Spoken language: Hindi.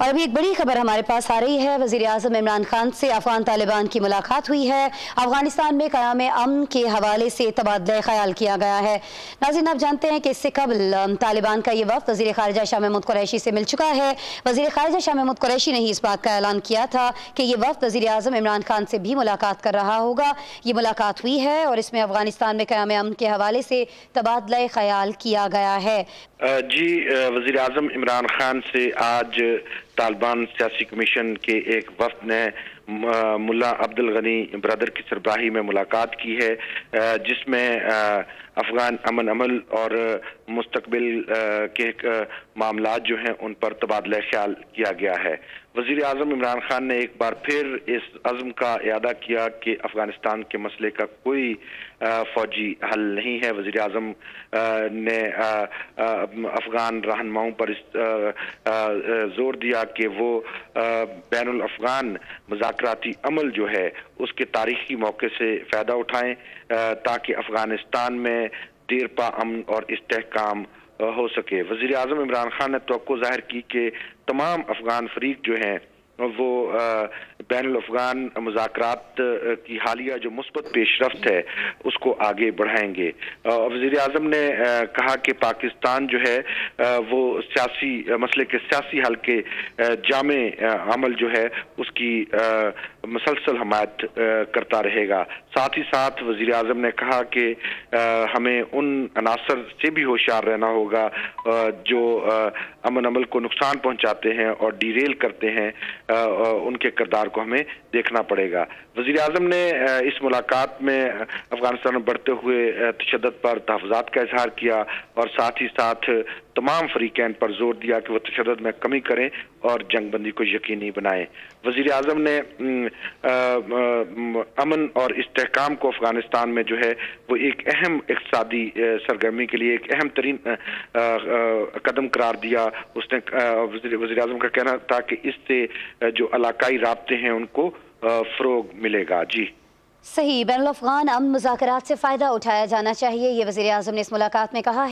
और अभी एक बड़ी खबर हमारे पास आ रही है। वज़ीर अजम इमरान खान से अफगान तालिबान की मुलाकात हुई है। अफ़गानिस्तान में क्याम अमन के हवाले से तबादला ख्याल किया गया है। नाजिन, आप जानते हैं कि इससे कबल तालिबान का ये वक्त वजी खारजा शाह महमूद कुरैशी से मिल चुका है। वजी खारजा शाह महमूद कुरैशी ने ही इस बात का ऐलान किया था कि ये वक्त वजी अजम इमरान खान से भी मुलाकात कर रहा होगा। ये मुलाकात हुई है और इसमें अफ़गानिस्तान में क्याम अमन के हवाले से तबादला ख्याल किया गया है। जी वज़ीर अजम इमरान खान से आज तालिबान सियासी कमीशन के एक वफद ने मुला अब्दुल गनी ब्रदर की सरबराही में मुलाकात की है जिसमें अफगान अमन अमल और मुस्तबिल के मामला जो हैं उन पर तबादला ख्याल किया गया है। वज़ीर अजम इमरान खान ने एक बार फिर इस अज़म का अदा किया कि अफ़गानिस्तान के मसले का कोई फौजी हल नहीं है। वज़ीर अजम ने अफगान रहनुमाओं पर इस ज़ोर दिया कि वो बैन अफगान मजाकती अमल जो है, उसके तारीखी मौके से फ़ायदा उठाएँ ताकि अफ़गानिस्तान में देरपा अमन और इस्तेकाम हो सके। वज़ीर अजम इमरान खान ने तो ज़ाहिर की कि तमाम अफगान फरीक जो हैं, वो बैन अफ़गान मुजात की हालिया जो मुस्बत पेशरफ है उसको आगे बढ़ाएँगे वज़ीर अजम ने कहा कि पाकिस्तान जो है वो सियासी मसले के सियासी हल के जाम अमल जो है उसकी मसलसल हमायत करता रहेगा साथ ही साथ वज़ीर अजम ने कहा कि हमें उन अनासर से भी होशियार रहना होगा जो अमन अमल को नुकसान पहुंचाते हैं और डीरेल करते हैं उनके किरदार को हमें देखना पड़ेगा। वजी अजम ने इस मुलाकात में अफ़गानिस्तान में बढ़ते हुए तशद पर तहफात का इजहार किया और साथ ही साथ तमाम फरीकैन पर ज़ोर दिया कि वह तशद में कमी करें और जंग बंदी को यकीनी बनाएँ। वज़ीर अजम ने अमन और इसकाम को अफ़गानिस्तान में जो है, वो एक अहम इकसादी सरगर्मी के लिए एक अहम तरीन कदम करार दिया। उसने वजी अजम का कहना था कि इससे जो इलाकई रबते हैं उनको फ़रोग मिलेगा। जी। सही बैन अफगान, अमन मुजाकर से फ़ायदा उठाया जाना चाहिए, ये वजी अजम ने इस मुलाकात में कहा